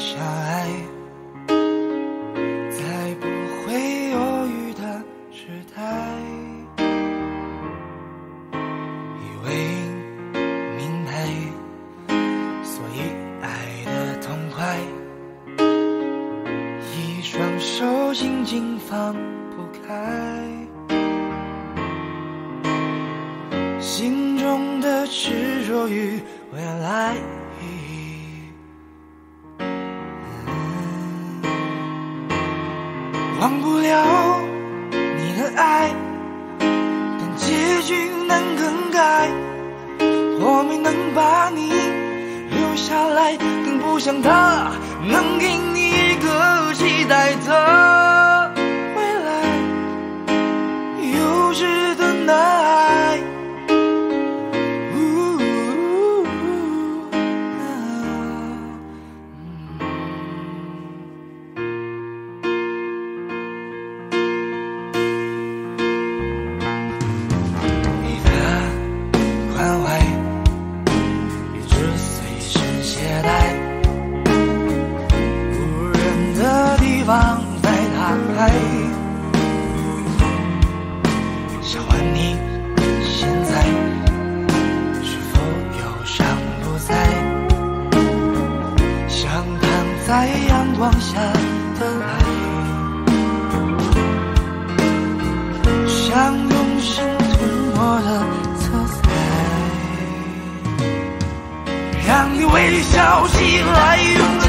相爱，在不会犹豫的时代，以为明白，所以爱的痛快，一双手紧紧放不开。心中的执着与未来，忘不了你的爱，但结局难更改。我没能把你留下来，更不像他能给你放在他海。想问你现在是否忧伤不再？像躺在阳光下的爱，像用心涂抹的色彩，让你微笑起来，勇敢起来，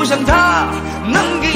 不像他能给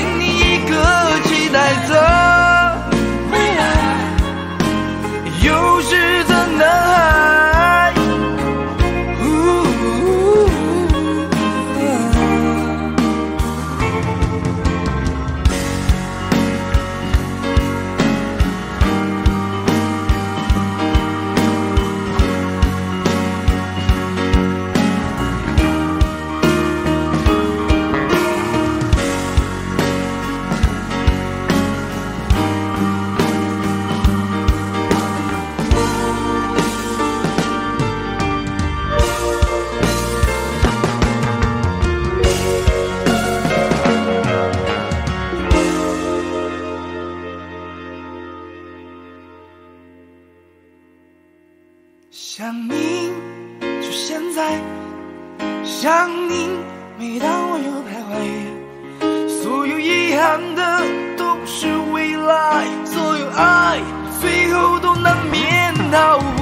想你，就现在，想你，每当我又徘徊，所有遗憾的都是未来，所有爱最后都难免逃。